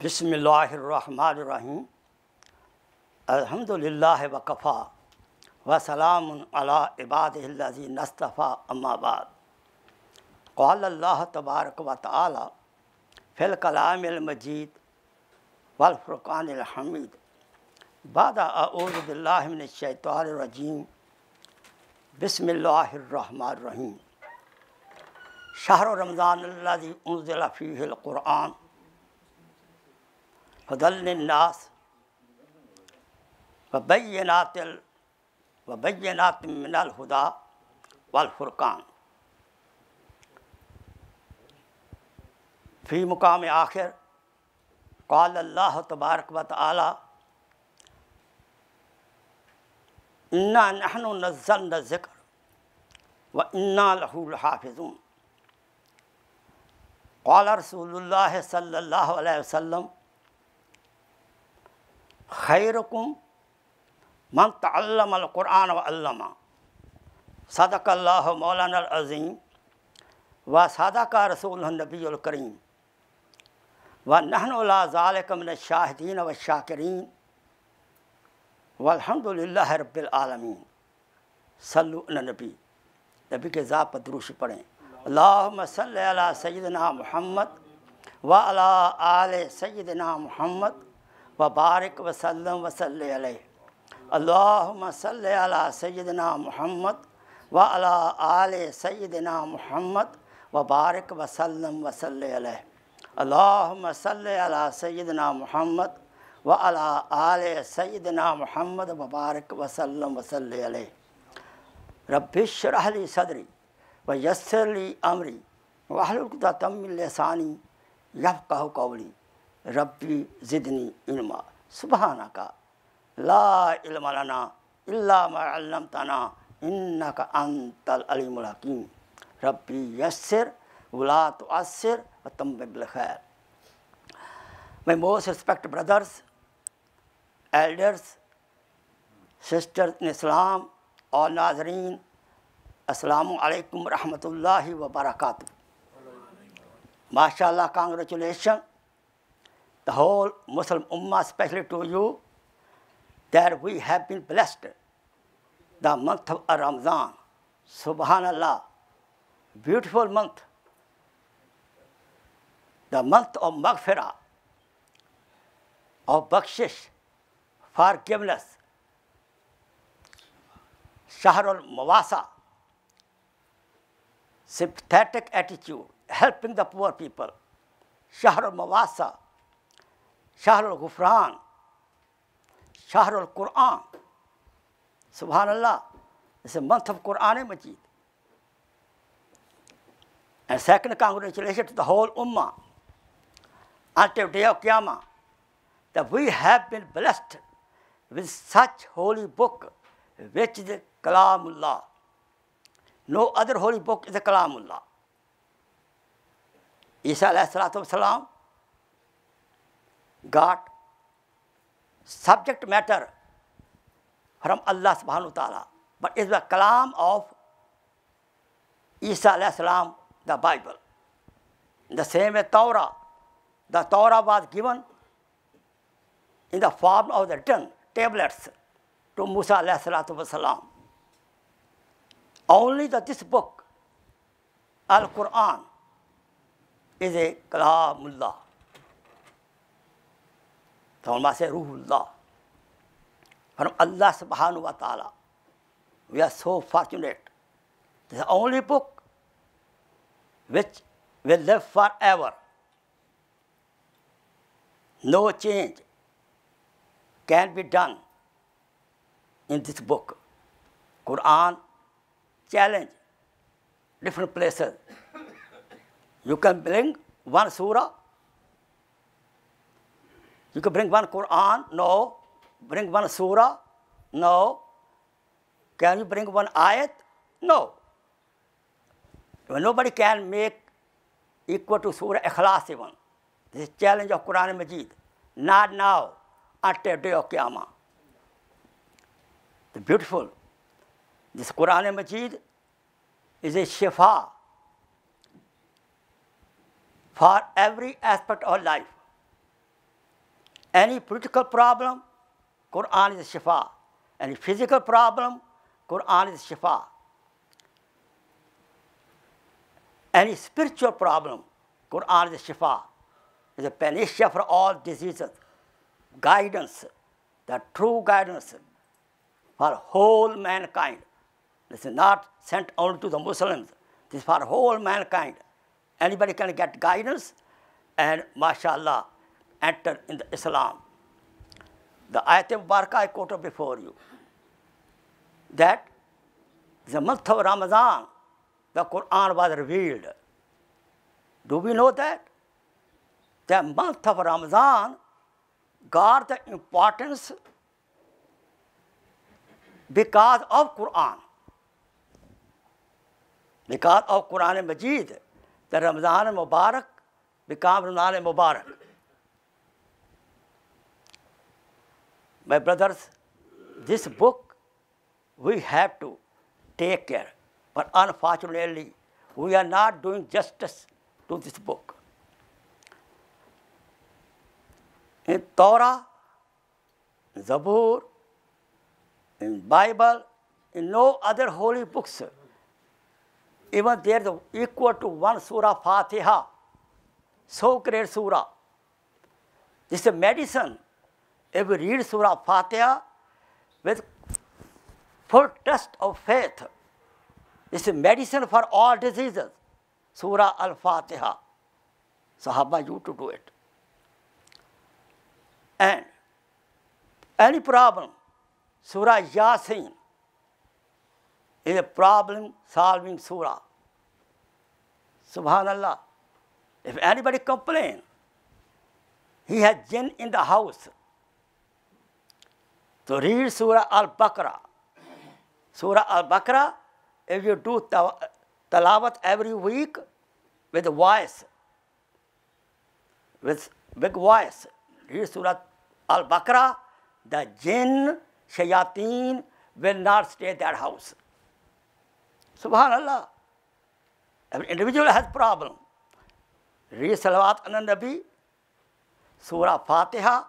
بسم اللہ الرحمن الرحیم۔ الحمد للہ وقفا وسلام علی عباد الزی نصطفیٰ اما بعد۔ قال اللہ تبارک و تعالی فی الکلام المجید والفرقان الحمید۔ بعد اعوذ باللہ من الشیطان الرجیم۔ بسم اللہ الرحمن الرحیم۔ شہر رمضان اللہ فیہ القرآن۔ وضل الناس وبينات ال... وبينات من الهدى والفرقان. في مقام آخر قال الله تبارك وتعالى إنا نحن نزلنا الذكر وإنا له لحافظون. قال رسول الله صلى الله عليه وسلم خیرکم من تعلم القرآن و علامہ صدق اللہ مولانا العظیم و صدق رسول النبی الکریم۔ و نہن اللہ ذالک من الشاہدین و شاکرین والحمد للہ رب العالمین۔ صلو نبی۔ نبی کے ذات پر دروش پڑھیں۔ اللہم صلی علی سیدنا محمد و علی آل سیدنا محمد۔ وبارك وسلم وسل عليه. اللهم صل على سيدنا محمد وعلى آل سيدنا محمد وبارك وسلم وسل عليه. اللهم صل على سيدنا محمد وعلى آل سيدنا محمد وبارك وسلم وسل عليه. رب اشرح لي صدري ويسر لي أمري واحلل عقدة من لساني يفقه قولي. ربی زدنی علما۔ سبحانہ کا لا علم لنا الا ما علمتنا انك انت العلیم الحکیم۔ ربی یسر ولا تعسر وتم بالخیر۔ میں most respect brothers elders sister اسلام اور ناظرین السلام علیکم ورحمۃ اللہ وبرکاتہ ماشاء اللہ congratulation the whole Muslim Ummah, especially to you, that we have been blessed. The month of Ramadan. Subhanallah, beautiful month. The month of Maghfirah, of Bakshish, forgiveness, Shahrul Mawasa, sympathetic attitude, helping the poor people, Shahrul Mawasa, Shahrul Ghufran, Shahrul Quran. Subhanallah, it's a month of Quran Majid. And second, congratulations to the whole Ummah until day of Qiyamah that we have been blessed with such holy book which is Kalamullah. No other holy book is Kalamullah. Isa alayhi salatu wasalam got subject matter from Allah subhanahu wa ta'ala. But it's the kalam of Isa alayhi salam, the Bible. The same way Torah. The Torah was given in the form of the written tablets to Musa alayhi wasalam. Only that this book, Al-Quran, is a kalamullah. Ulama say Ruhullah. From Allah subhanahu wa ta'ala. We are so fortunate. The only book which will live forever. No change can be done in this book. Quran challenge different places. You can bring one surah you can bring one Quran? No. Bring one surah? No. Can you bring one ayat? No. Nobody can make equal to Surah Ikhlas even. This is challenge of Quran and Majid. Not now, until day of Qiyamah. The beautiful. This Quran and Majid is a shifa for every aspect of life. Any political problem, Quran is shifa. Any physical problem, Quran is shifa. Any spiritual problem, Quran is shifa. Is a panacea for all diseases, guidance, the true guidance for whole mankind. This is not sent only to the Muslims. This is for whole mankind. Anybody can get guidance and mashallah enter in the Islam. The ayat of Baraka I quoted before you. That the month of Ramadan, the Quran was revealed. Do we know that? The month of Ramadan got the importance because of Quran. Because of Quran and Majid, the Ramadan Mubarak became Ramadan Mubarak. My brothers, this book we have to take care. But unfortunately, we are not doing justice to this book. In Torah, in Zabur, in Bible, in no other holy books, even there is equal to one surah Fatiha, so great surah. This is a medicine. If we read Surah Fatiha with full trust of faith, it's a medicine for all diseases. Surah Al Fatiha. Sahaba, you to do it. And any problem, Surah Yasin is a problem solving surah. Subhanallah. If anybody complain, he has jinn in the house. So read Surah Al-Baqarah. Surah Al-Baqarah, if you do talawat every week with voice, with big voice, read Surah Al-Baqarah, the jinn, shayateen will not stay at that house. Subhanallah. Every individual has problem. Read Salawat an Nabi, Surah Fatiha,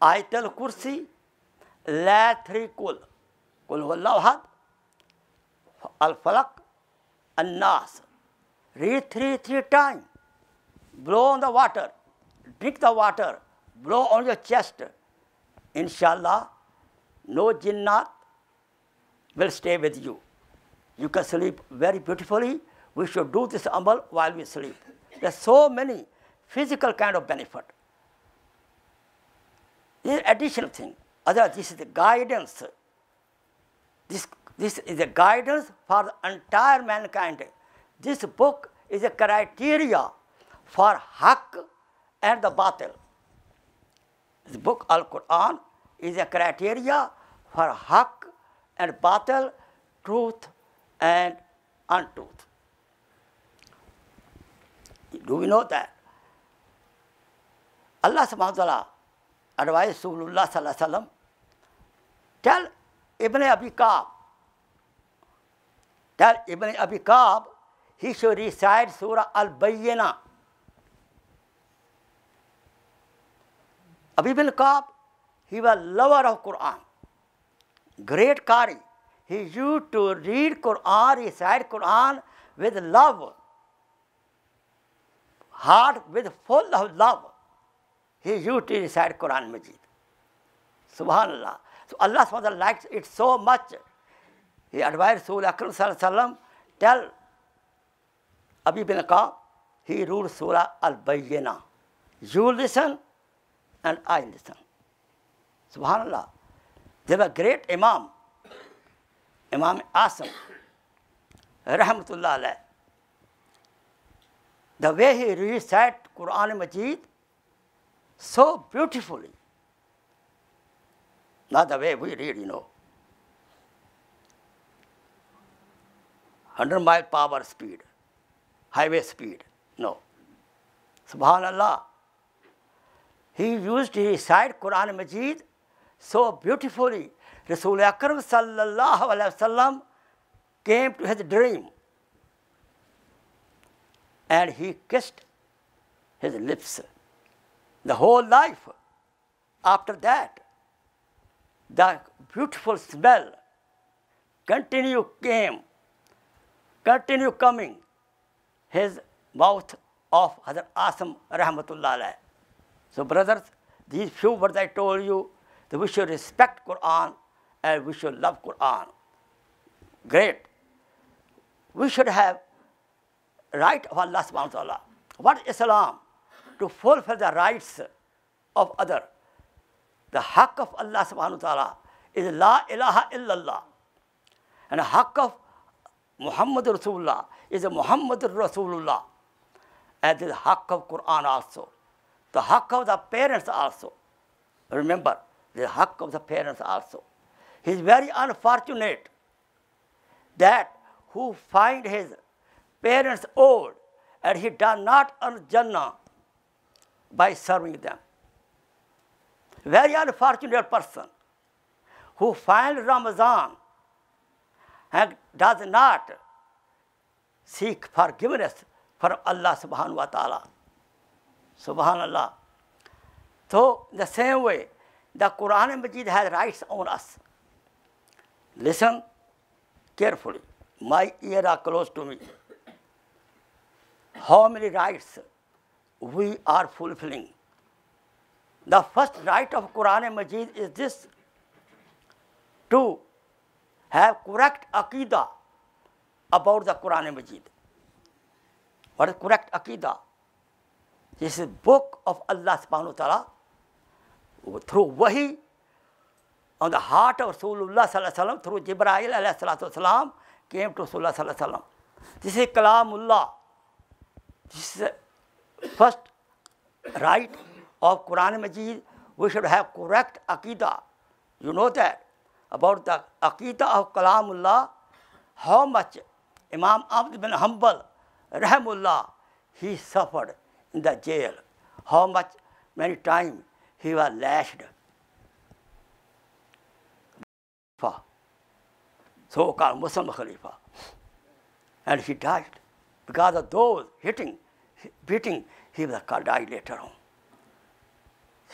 Ayatul Kursi, La three kul. Huwallahu Al falak, An nas. Read three, three times. Blow on the water. Drink the water. Blow on your chest. Inshallah, no jinnat will stay with you. You can sleep very beautifully. We should do this amal while we sleep. There's so many physical kind of benefit. This is additional thing. Otherwise, this is the guidance. This, this is a guidance for the entire mankind. This book is a criteria for haq and the batil. This book, Al-Quran, is a criteria for haq and batil, truth and untruth. Do we know that? Allah subhanahu wa ta'ala advised Rasulullah sallallahu tell Ibn Abi Ka'b, tell Ibn Abi Ka'b, he should recite Surah Al-Bayyinah. Abi bin Ka'b, he was lover of Quran, great Qari. He used to read Quran, recite Quran with love, heart with full of love. He used to recite Quran Majid. Subhanallah. So Allah SWT likes it so much. He advised Rasul Akram tell Abi bin Ka'b, he ruled Surah Al-Bayyinah. You listen and I listen. Subhanallah. They were great Imam, Imam Asim, Rahmatullah alayh. The way he recited Quran Majid, so beautifully. Not the way we read, you know. 100 mile power speed, highway speed. No. Subhanallah. He used to recite Quran Majid so beautifully. Rasul Akram sallallahu alayhi wasallam came to his dream and he kissed his lips the whole life after that, the beautiful smell continue came, continue coming, his mouth of Hazrat Asim Rahmatullah So brothers, these few words I told you, that we should respect Quran and we should love Quran. Great. We should have right of Allah subhanahu wa ta'ala. What is Islam? To fulfill the rights of other. The haqq of Allah subhanahu wa ta'ala is La ilaha illallah. And the haqq of Muhammad Rasulullah is Muhammad Rasulullah. And the haqq of Quran also. The haqq of the parents also. Remember, the haqq of the parents also. He is very unfortunate that who find his parents old and he does not earn Jannah by serving them. Very unfortunate person who finds Ramadan and does not seek forgiveness from Allah subhanahu wa ta'ala. Subhanallah. So, the same way, the Quran and Majid has rights on us. Listen carefully. My ear are close to me. How many rights we are fulfilling? The first right of Quran Majid is this to have correct aqidah about the Quran Majid. What is correct aqidah? This is book of Allah subhanahu wa ta'ala through wahi on the heart of Rasulullah sallallahu through Jibreel alayhi salatu wasalam came to Rasulullah sallallahu This is Kalamullah. This is the first right of Quran Majid. We should have correct aqidah. You know that about the aqidah of Kalamullah, how much Imam Ahmad bin Hanbal, Rahimullah, he suffered in the jail. How much, many times he was lashed. So-called Muslim Khalifa. And he died. Because of those hitting, beating, he was died later on.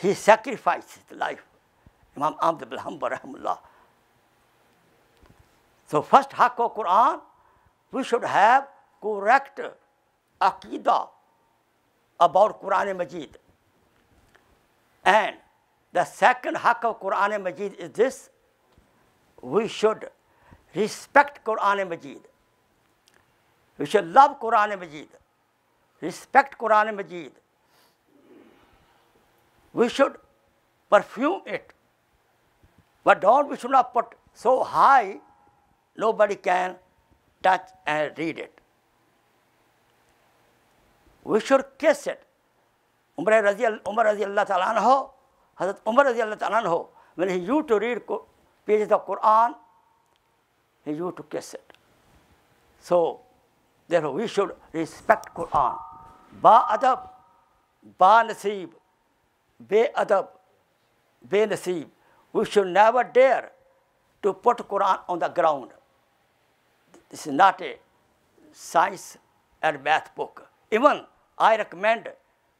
He sacrifice life Imam Ahmad الحمد اللہ first حق of Quran we should have right عقیدہ about Quran Majeed and the second حق of Quran Majeed is this we shift Quran Majeed we should love Quran Majeed respect Quran Majeed We should perfume it, but don't we should not put so high nobody can touch and read it. We should kiss it. Umar Ta'ala Hazrat Umar when he used to read pages of Quran, he used to kiss it. So, therefore we should respect Quran. Ba adab, ba nasib, be adab, be nasib. We should never dare to put Quran on the ground. This is not a science and math book. Even I recommend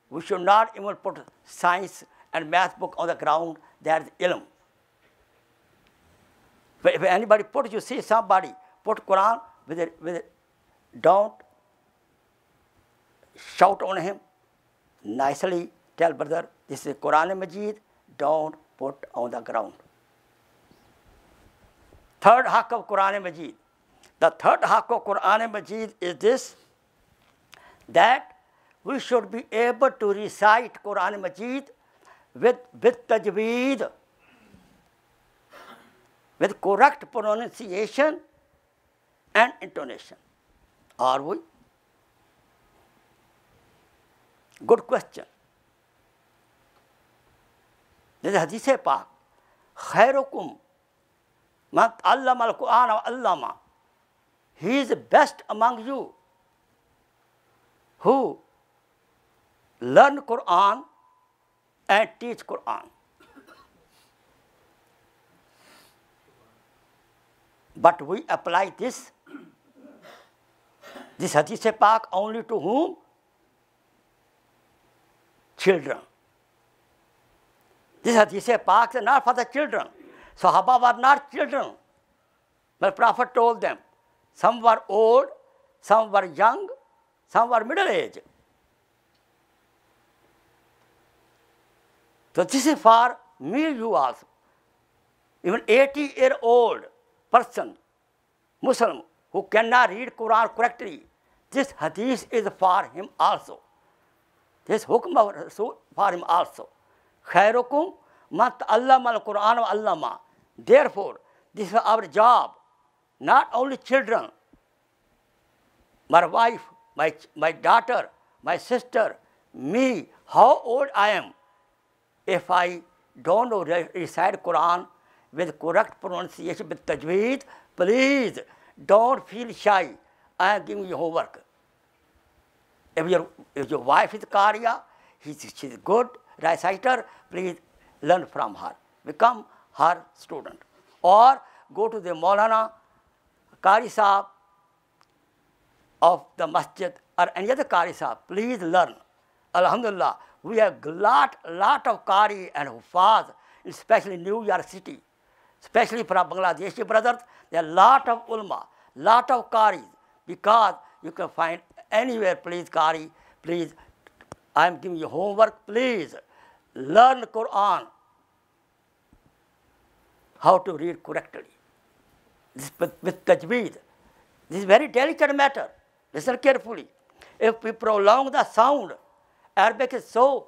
we should not even put science and math book on the ground. There is ilm. But if anybody put, you see somebody put Quran with it, with it, don't shout on him. Nicely tell brother, this is Quran Majid, don't put on the ground. Third haqq of Quran Majid. The third haqq of Quran Majid is this, that we should be able to recite Quran Majid with, with tajweed, with correct pronunciation and intonation. Are we? Good question. This is Hadith Pak. Khairukum allama al-Qur'an wa allama. He is the best among you who learn Quran and teach Quran. But we apply this, this Hadith Pak only to whom? Children. This hadith Pak is not for the children. Sahaba were not children. But Prophet told them, some were old, some were young, some were middle aged. So this is for me, you also. Even 80 year old person, Muslim, who cannot read Quran correctly, this hadith is for him also. This hukm of Rasul for him also. Khairukum mat allama al-Quran allama. Therefore, this is our job, not only children, my wife, my, my daughter, my sister, me, how old I am. If I don't recite Quran with correct pronunciation, with tajweed, please don't feel shy. I am giving you homework. If your, if your wife is Kariya, she's, she's good reciter please learn from her welcome her student اور go to دے مولانا کاری صاحب of the مسجد اور قاری صاحب please learn الحمد للہ we've lot lot of کاری and وفاز especially New York City especially for Bangladesh کی بردرس لاٹ آف علما lot of کاریز because you can find anywhere please کاری please I am گوگ you homework please learn Quran, how to read correctly. This with, with tajweed. This is very delicate matter. Listen carefully. If we prolong the sound, Arabic is so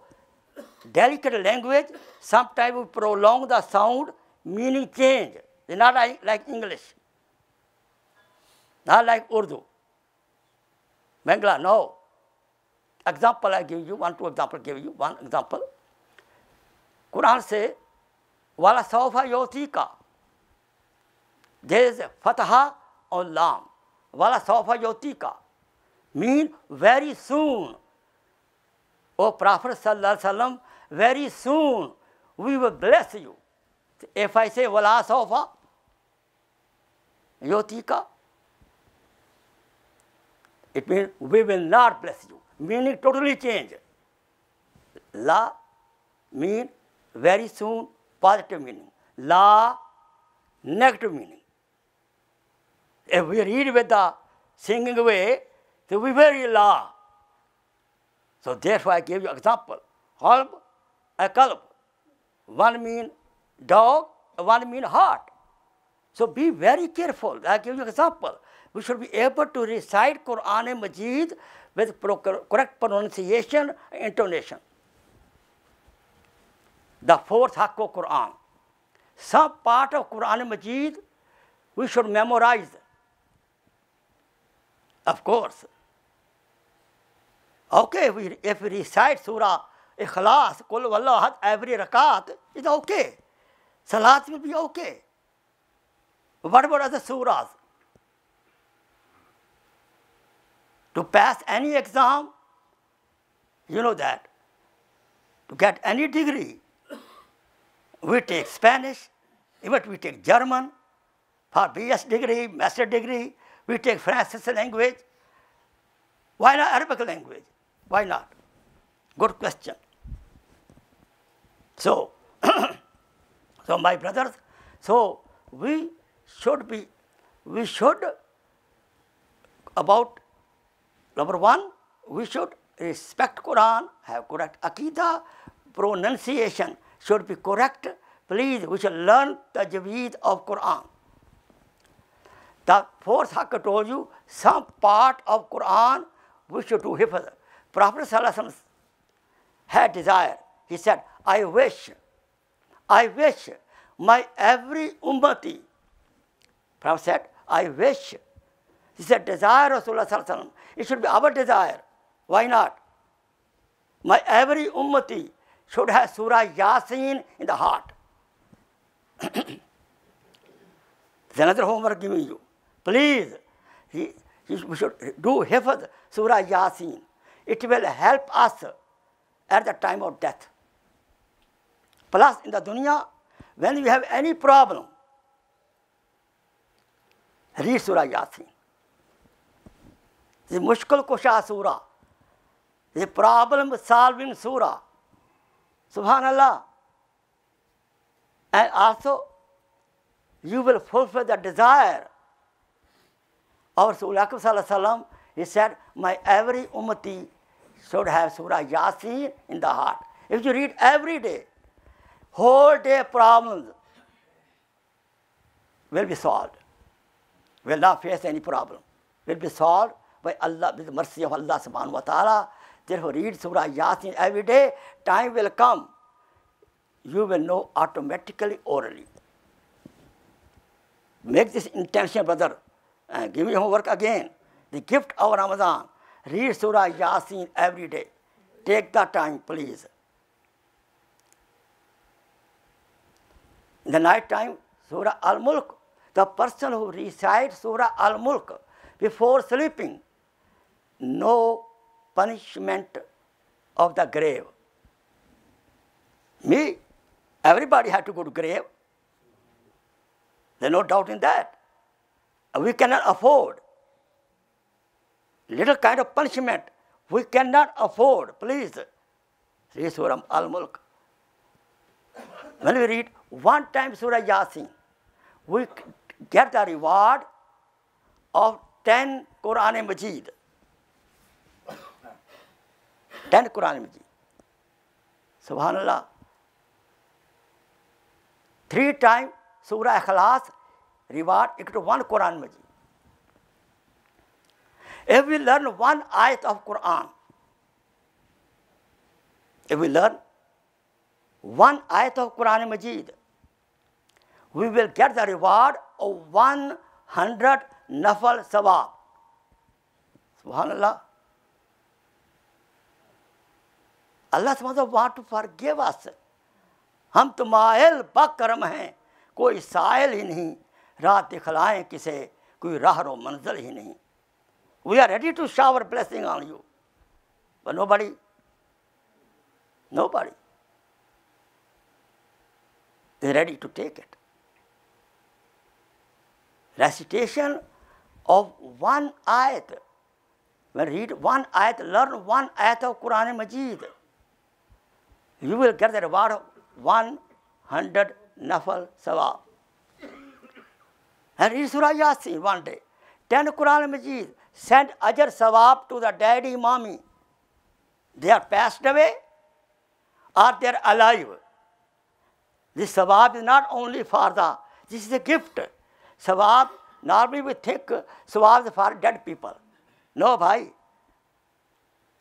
delicate language, sometimes we prolong the sound, meaning change. It's not like, English. Not like Urdu. Bangla, no. Example I give you, one, two example give you, one example. Quran say, Wala sawfa yotika. There is fataha on lam. Wala sawfa yotika. Mean very soon. O Prophet Sallallahu Alaihi Wasallam, very soon we will bless you. If I say wala sawfa yotika, it means we will not bless you. Meaning totally change. La mean very soon positive meaning. La negative meaning. If we read with the singing way, then we very la. So therefore I give you example. Halb a kalb. One mean dog, one mean heart. So be very careful. I give you example. We should be able to recite Quran and Majid with correct pronunciation and intonation. The fourth haqq of Quran. Some part of Quran Majid we should memorize. Of course. Okay, if we, if we recite Surah Ikhlas, Kul Wallah, every rakat, is okay. Salat will be okay. What about other surahs? To pass any exam, you know that. To get any degree, we take Spanish, even we take German, for BS degree, master degree, we take French language. Why not Arabic language? Why not? Good question. So, so my brothers, so we should be, we should, about number one, we should respect Quran, have correct Aqidah, pronunciation should be correct. Please, we should learn the tajweed of Quran. The fourth haqq told you, some part of Quran we should do hifz. Prophet ﷺ had desire. He said, I wish, I wish my every ummati. Prophet said, I wish. He said, desire Rasulullah ﷺ. It should be our desire. Why not? My every ummati should have Surah Yasin in the heart. There's another homework giving you. Please, we should do Hifz Surah Yasin. It will help us at the time of death. Plus, in the dunya, when we have any problem, read Surah Yasin. The Mushkil Kusha Surah, the problem solving Surah. Subhanallah. And also, you will fulfill the desire. Our Rasul he said, My every ummati should have Surah Yasin in the heart. If you read every day, whole day problems will be solved. Will not face any problem. Will be solved by Allah, with the mercy of Allah subhanahu wa ta'ala. Therefore, read Surah Yasin every day. Time will come. You will know automatically orally. Make this intention, brother. Uh, give me homework again. The gift of Ramadan. Read Surah Yasin every day. Take the time, please. In the night time, Surah Al Mulk. The person who recites Surah Al Mulk before sleeping, no punishment of the grave. Me, everybody had to go to grave. There's no doubt in that. We cannot afford little kind of punishment. We cannot afford, please. Sri Surah Al Mulk. When we read one time Surah Yasin, we get the reward of 10 Quran Majid. 10 Quran Majid. Subhanallah. Three times Surah Ikhlas, reward equal to one Quran Majid. If we learn one ayat of Quran, if we learn one ayat of Quran Majid, we will get the reward of 100 nafal sawab. اللہ سمجھو what for give us. ہم تو مائل بکرم ہیں، کوئی سائل ہی نہیں رات دکھلائیں کسے، کوئی راہ رو منزل ہی نہیں۔ We are ready to shower blessing on you but nobody nobody is ready to take it recitation of one آیت میں ریڈ ون آیت لرن ون آیت of Quran Majeed you will get the reward of 100 nafal sawab and Surah Yasin one day. Ten Quran Majid. Send Ajar Sawab to the daddy, mommy. They are passed away or they are alive. This Sawab is not only for the, this is a gift. Sawab, normally we think Sawab is for dead people. No, bhai.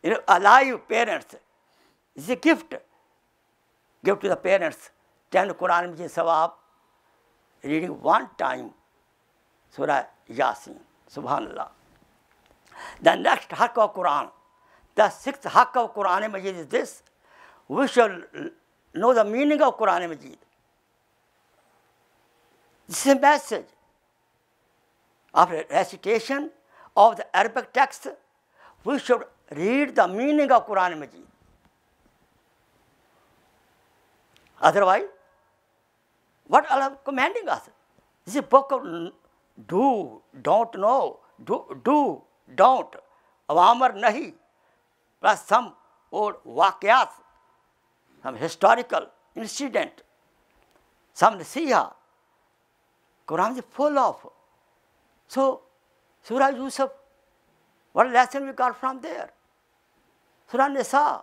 You know, alive parents. Is a gift. Give to the parents. Ten Quran Majid Sawab. Reading one time Surah Yasin. Subhanallah. The next haqq of Quran, the sixth haqq of Quran Majid is this. We shall know the meaning of Quran Majid. This is a message. After recitation of the Arabic text, we should read the meaning of Quran Majid. Otherwise, what Allah commanding us? This is book of do, don't know, do, do don't, awamar nahi, plus some old wakyas, some historical incident, some nasiha. Quran is full of. So, Surah Yusuf, what lesson we got from there? Surah Nisa.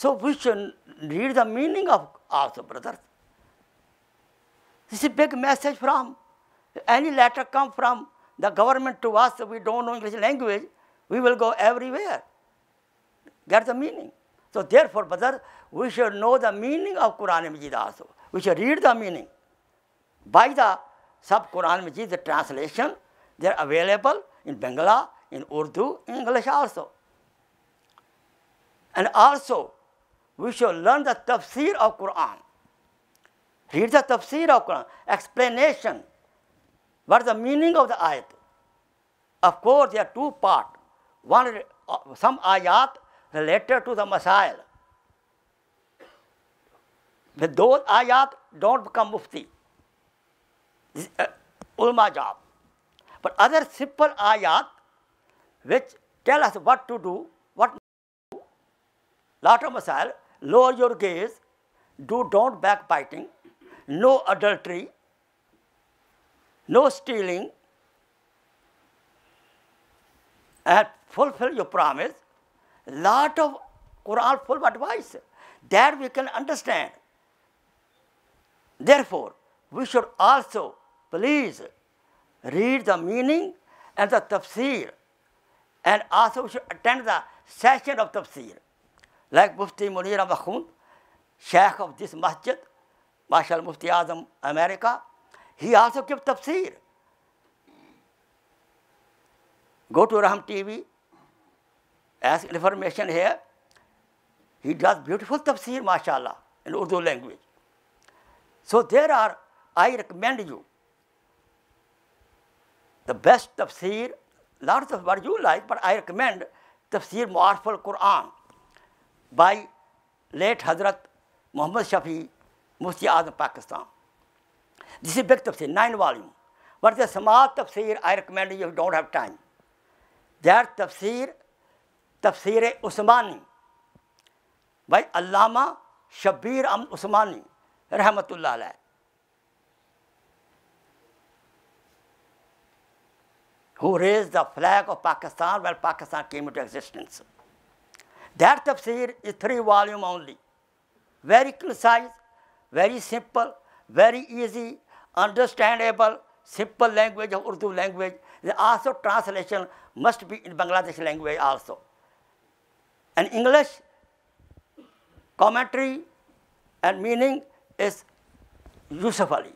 So we should read the meaning of also, brothers. This is a big message from any letter come from the government to us, we don't know English language, we will go everywhere. Get the meaning. So therefore, brother, we should know the meaning of Quran Majid also. We should read the meaning. By the sub Quran Majid, the translation, they are available in Bangla, in Urdu, in English also. And also, we should learn the tafsir of Quran. Read the tafsir of Quran, explanation, what is the meaning of the ayat? Of course, there are two parts. One, uh, some ayat related to the masail. With those ayat, don't become mufti. This is uh, ulma job. But other simple ayat, which tell us what to do, what not to do, lot of masail, lower your gaze, do don't backbiting, no adultery, no stealing, and fulfill your promise. Lot of Quran full advice that we can understand. Therefore, we should also please read the meaning and the tafsir and also we should attend the session of tafsir. Like Mufti Muneer Akhoon, Sheikh of this masjid, Marshal Mufti Azam, America, he also gives tafsir. Go to Raham TV, ask information here. He does beautiful tafsir, mashallah, in Urdu language. So there are, I recommend you, the best tafsir, lots of what you like, but I recommend tafsir Ma'ariful Quran by late Hazrat Muhammad Shafi, Mufti Azam, Pakistan. This is big tafsir, nine volume. But the small tafsir, I recommend you if you don't have time. That tafsir, tafsir Usmani, by Allama Shabir Ahmad Usmani, Rahmatullah alayh. Who raised the flag of Pakistan when Pakistan came into existence. That tafsir is three volume only. Very concise, very simple, very easy, understandable, simple language of Urdu language. The also translation must be in Bangladeshi language also. And English commentary and meaning is Yusuf Ali.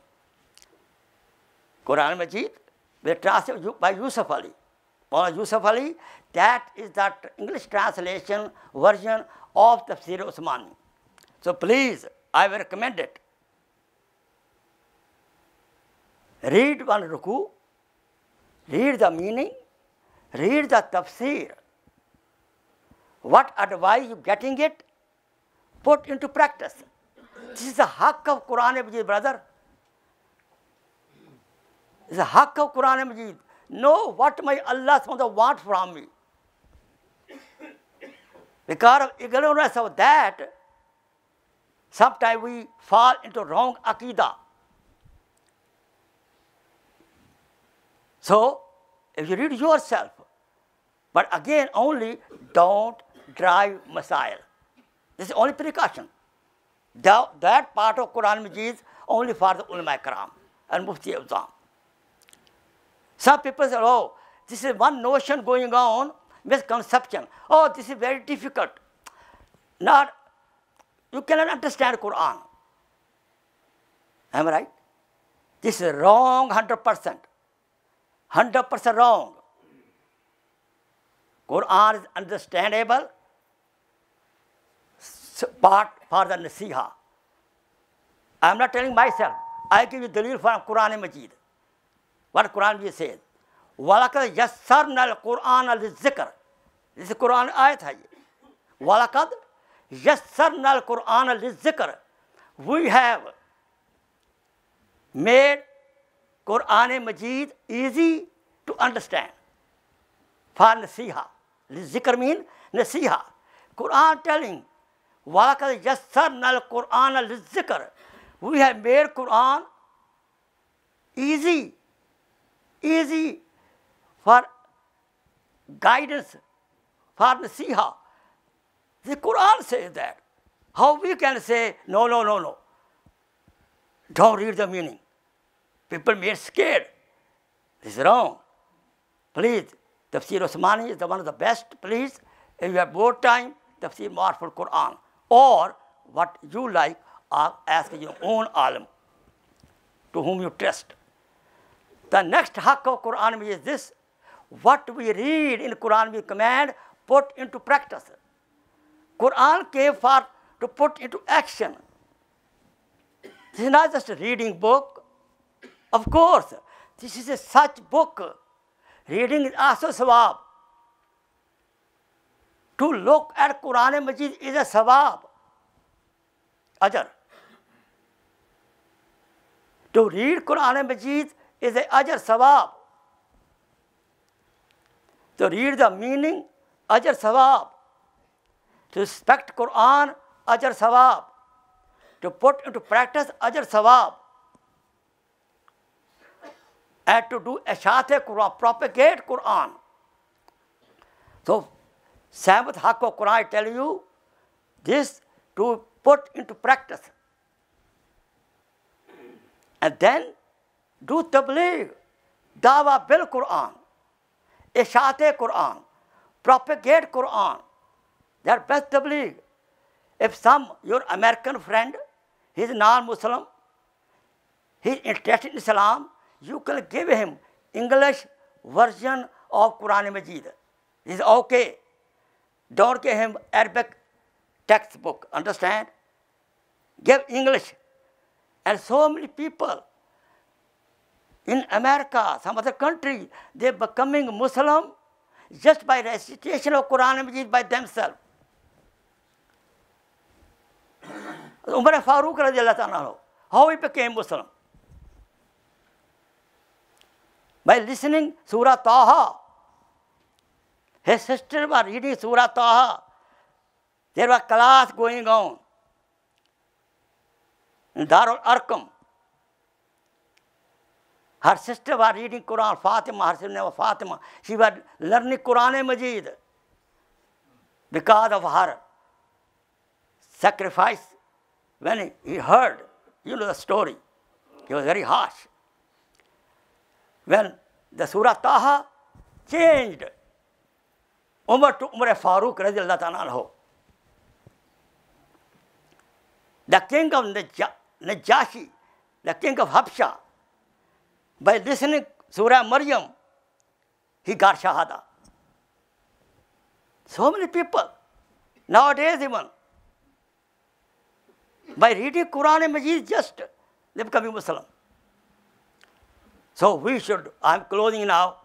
Quran Majid, we translate by Yusuf Ali. Or Yusuf Ali, that is the English translation version of Tafsir Usmani. So please, I will recommend it. Read one ruku, read the meaning, read the tafsir. What advice you getting it, put into practice. This is the haqq of Quran Majid, brother. It's the haqq of Quran Majid. Know what my Allah wants from me. Because of ignorance of that, sometimes we fall into wrong aqidah. So, if you read yourself, but again, only don't drive missile. This is only precaution. That, part of Quran Majid only for the ulama karam and mufti Azam. Some people say, oh, this is one notion going on, misconception. Oh, this is very difficult. Not, you cannot understand Quran. Am I right? This is wrong 100%. 100% wrong. Quran is understandable part for the nasiha. I am not telling myself. I give you the dalil from Quran and Majid. والقرآن جسید ولاقد یسر نل قرآن ذکر جیسے قرآن آیت ہے یہ ولاقد یسر نل قرآن ذکر we have made Quran Majeed easy to understand for نصیحہ ذکر مین نصیحہ قرآن ٹیلنگ ولاقد یسر نل قرآن ذکر we have made Quran easy easy for guidance, for nasiha. The Quran says that. How we can say, no, no, no, no. Don't read the meaning. People get scared. This is wrong. Please, Tafsir Usmani is the one of the best. Please, if you have more time, Tafsir Ma'ariful Quran. Or what you like, ask your own alim to whom you trust. The next haqq of Quran is this. What we read in Quran we command, put into practice. Quran came for to put into action. This is not just a reading book. Of course, this is a such book. Reading is also sawab. To look at Quran Majid is a sawab. Ajar. To read Quran Majid is a ajar sawab. To read the meaning, ajar sawab. To respect Quran, ajar sawab. To put into practice, ajar sawab. and to do Ashat Quran, propagate Quran. So, seventh haq of Quran, I tell you, this to put into practice. And then do tabligh, dawa bil Quran, Ashat Quran, propagate Quran. They best tabligh. If some, your American friend, he is non-Muslim, he is interested in Islam, you can give him English version of Quran Majid. It's okay. Don't give him Arabic textbook, understand? Give English. And so many people in America, some other country, they're becoming Muslim just by recitation of Quran Majid by themselves. Umar Farooq how he became Muslim? By listening Surah Taha. His sister was reading Surah Taha. There was class going on in Darul Arqam. Her sister was reading Quran, Fatima, her sister name was Fatima. She was learning Quran Majid because of her sacrifice. When he heard, you know the story, he was very harsh. When the Surah Taha changed, Umar to Umar Farooq radiallahu ta'ala The king of Najashi, the king of Habsha, by listening Surah Maryam, he got Shahada. So many people, nowadays even, by reading Quran and Majid just, they become Muslim. So we should, I'm closing now,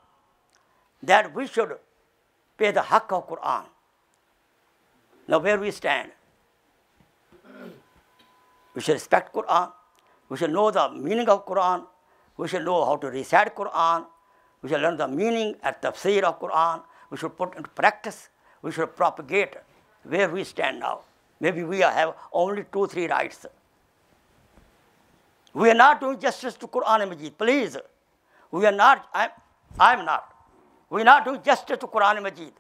that we should pay the haqq of Quran. Now where we stand. We should respect Quran. We should know the meaning of Quran. We should know how to recite Quran. We should learn the meaning and tafsir of Quran. We should put into practice. We should propagate where we stand now. Maybe we have only two, three rights. We are not doing justice to Quran and Majid. Please. We are not, I'm, I'm not. We are not doing justice to Quran and Majid.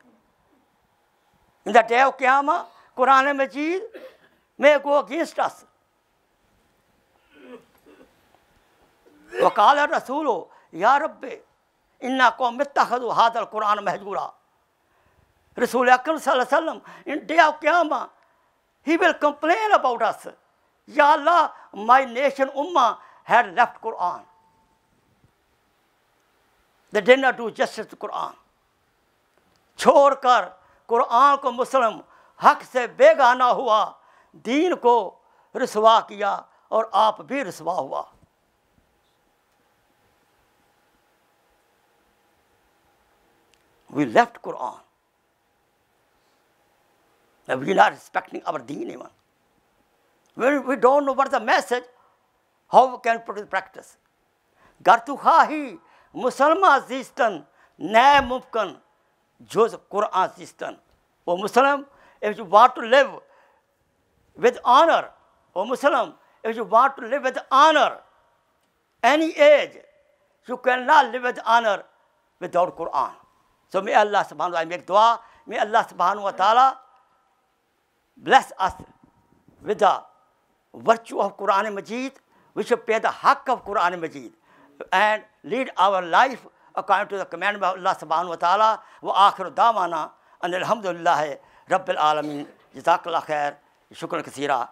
In the day of Qiyamah, Quran and Majid may go against us. وقال رسول یا رب، انا قوم متحد حاد القرآن محجورا رسول اکرم صلی اللہ علیہ وسلم، ان day of قیاما he will complain about us یا اللہ مائی نیشن اما had left Quran they don't do justice قرآن چھوڑ کر قرآن کو مسلم حق سے بے گانا ہوا، دین کو رسوا کیا اور آپ بھی رسوا ہوا۔ we left Quran. And we are not respecting our deen even. We, we don't know what the message, how we can put in practice. Gartu khahi, Musalma zistan, nae mumkan, joz Quran zistan. O Muslim, if you want to live with honor, O Muslim, if you want to live with honor, any age, you cannot live with honor without Quran. So may Allah subhanahu wa ta'ala make dua, may Allah subhanahu wa ta'ala bless us with the virtue of Quran Majid. We should pay the haqq of Quran Majid and lead our life according to the commandment of Allah subhanahu wa ta'ala. Wa akhiru dawana and alhamdulillah rabbil alameen. Jazakallah khair. Shukran kathira.